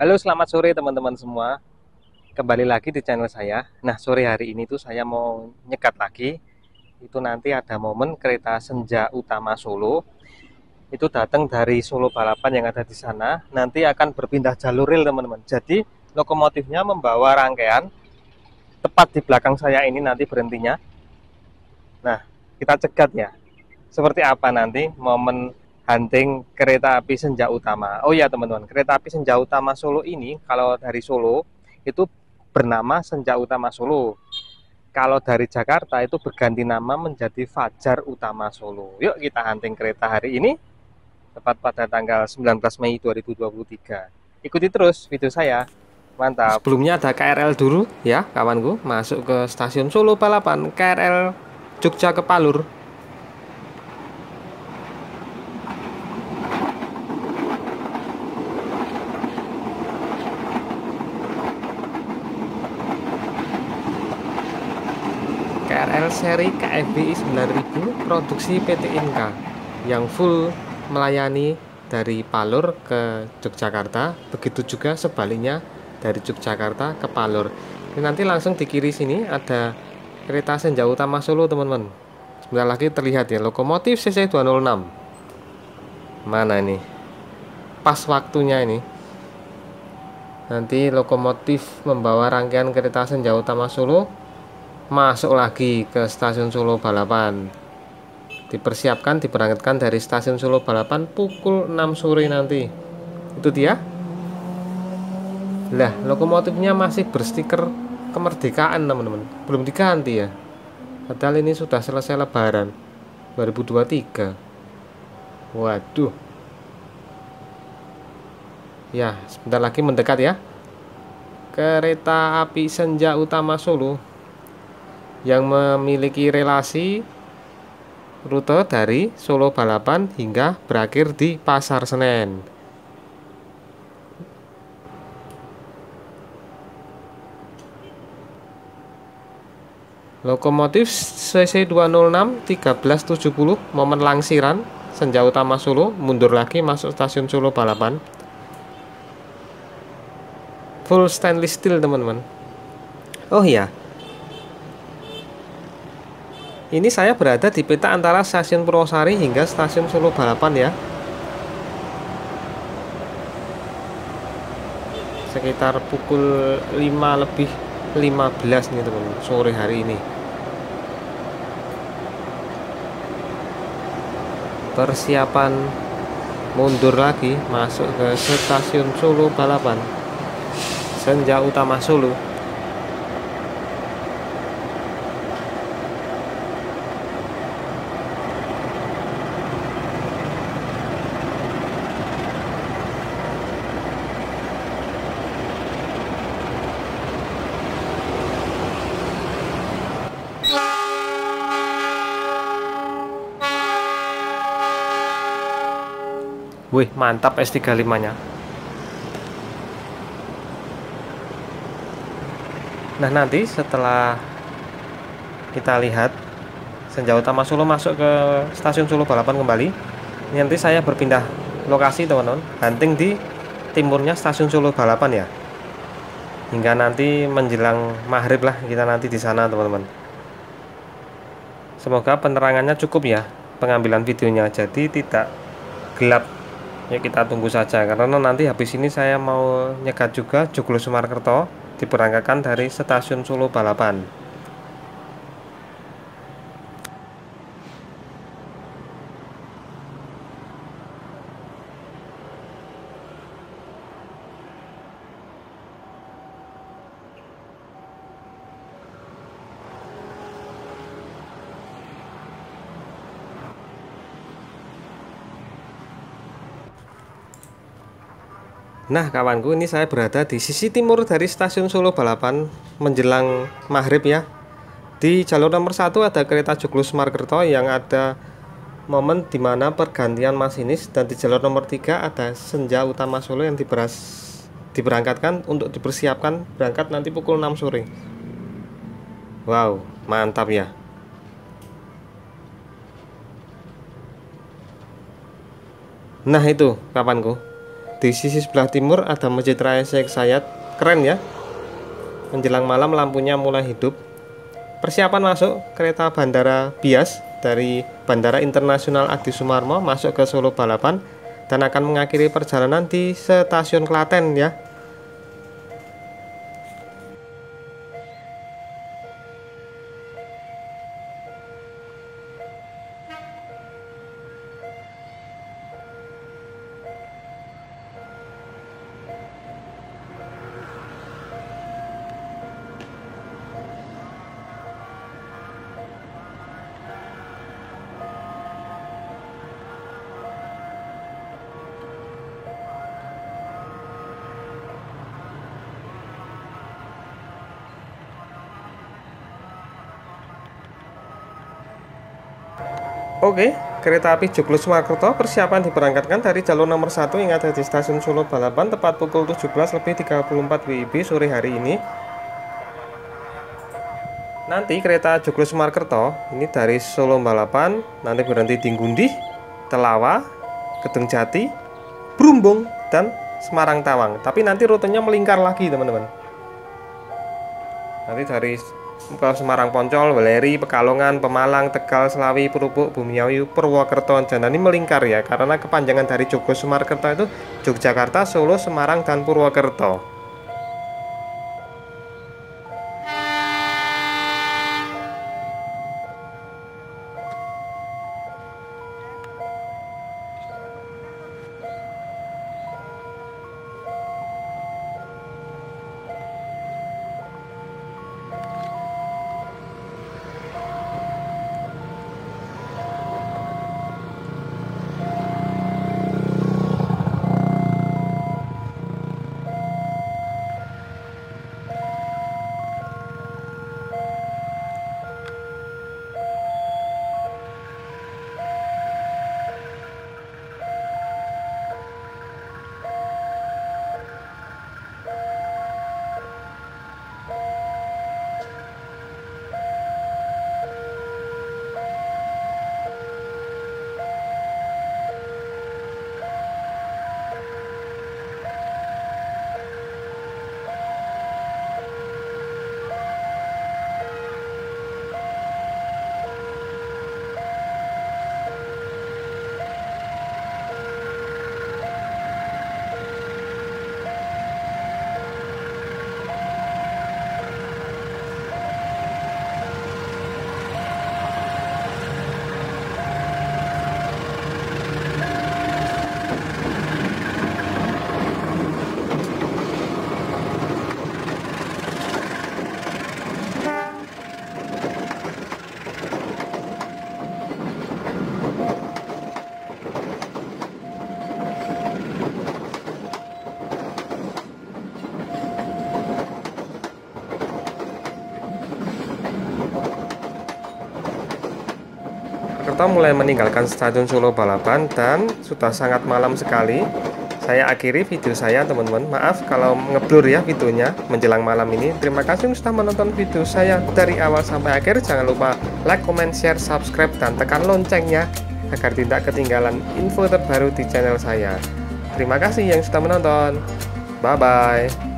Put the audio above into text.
Halo selamat sore teman-teman semua. Kembali lagi di channel saya. Nah sore hari ini tuh saya mau nyekat lagi. Itu nanti ada momen kereta Senja Utama Solo. Itu datang dari Solo Balapan yang ada di sana. Nanti akan berpindah jalur rel teman-teman. Jadi lokomotifnya membawa rangkaian. Tepat di belakang saya ini nanti berhentinya. Nah kita cegat ya. Seperti apa nanti momen hunting kereta api Senja Utama. Oh ya teman-teman, kereta api Senja Utama Solo ini kalau dari Solo itu bernama Senja Utama Solo. Kalau dari Jakarta itu berganti nama menjadi Fajar Utama Solo. Yuk kita hunting kereta hari ini tepat pada tanggal 19 Mei 2023. Ikuti terus video saya. Mantap. Sebelumnya ada KRL dulu ya kawanku, masuk ke stasiun Solo Balapan KRL Jogja ke Palur KRL seri KFBI 9000 produksi PT Inka yang full melayani dari Palur ke Yogyakarta begitu juga sebaliknya dari Yogyakarta ke Palur. Ini nanti langsung di kiri sini ada kereta Senja Utama Solo teman-teman. Sebentar lagi terlihat ya lokomotif CC 206 mana ini? Pas waktunya ini. Nanti lokomotif membawa rangkaian kereta Senja Utama Solo masuk lagi ke stasiun Solo Balapan. Dipersiapkan diberangkatkan dari stasiun Solo Balapan pukul 6 sore nanti. Itu dia. Lah lokomotifnya masih berstiker kemerdekaan teman-teman. Belum diganti ya. Padahal ini sudah selesai lebaran 2023 waduh. Ya sebentar lagi mendekat ya. Kereta api Senja Utama Solo yang memiliki relasi rute dari Solo Balapan hingga berakhir di Pasar Senen. Lokomotif CC206 1370 momen langsiran Senja Utama Solo mundur lagi masuk stasiun Solo Balapan. Full stainless steel teman-teman. Oh iya, ini saya berada di peta antara stasiun Purwosari hingga stasiun Solo Balapan ya. Sekitar pukul 5 lebih 15 nih teman sore hari ini. Persiapan mundur lagi masuk ke stasiun Solo Balapan. Senja Utama Solo. Wih, mantap S35 nya. Nah nanti setelah kita lihat Senja Utama Solo masuk ke stasiun Solo Balapan kembali nanti saya berpindah lokasi teman-teman. Hunting di timurnya stasiun Solo Balapan ya. Hingga nanti menjelang maghrib lah kita nanti di sana teman-teman. Semoga penerangannya cukup ya pengambilan videonya. Jadi tidak gelap ya kita tunggu saja. Karena nanti habis ini saya mau nyegat juga Joglo Sumarkerto diberangkatkan dari stasiun Solo Balapan Nah kawanku ini saya berada di sisi timur dari stasiun Solo Balapan menjelang maghrib ya. Di jalur nomor satu ada kereta Joglo Semarkerto yang ada momen di mana pergantian masinis Dan di jalur nomor tiga ada Senja Utama Solo yang diberas, diberangkatkan untuk dipersiapkan berangkat nanti pukul 6 sore. Wow mantap ya. Nah itu kawanku di sisi sebelah timur ada Masjid Raya Sheikh Sayat keren ya. Menjelang malam lampunya mulai hidup. Persiapan masuk kereta bandara Bias dari Bandara Internasional Adi Sumarmo masuk ke Solo Balapan dan akan mengakhiri perjalanan di stasiun Klaten ya Oke, kereta api Joglo Surakarta persiapan diberangkatkan dari jalur nomor 1 yang ada di stasiun Solo Balapan tepat pukul 17 lebih 34 WIB sore hari ini. Nanti kereta Joglo Surakarta ini dari Solo Balapan nanti berhenti di Gundih, Telawa, Kedung Jati, Brumbung dan Semarang Tawang. Tapi nanti rutenya melingkar lagi, teman-teman. Nanti dari Semarang Poncol, Weleri, Pekalongan, Pemalang, Tegal, Selawi, Purubuk, Bumiayu, Purwokerto, dan ini melingkar ya karena kepanjangan dari Jogja Sumarkerto itu Yogyakarta, Solo, Semarang, dan Purwokerto. Jakarta mulai meninggalkan Stadion Solo Balapan dan sudah sangat malam sekali. Saya akhiri video saya teman-teman. Maaf kalau ngeblur ya videonya menjelang malam ini. Terima kasih sudah menonton video saya dari awal sampai akhir. Jangan lupa like, comment, share, subscribe, dan tekan loncengnya agar tidak ketinggalan info terbaru di channel saya. Terima kasih yang sudah menonton. Bye-bye.